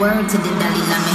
word to the Dalai Lama.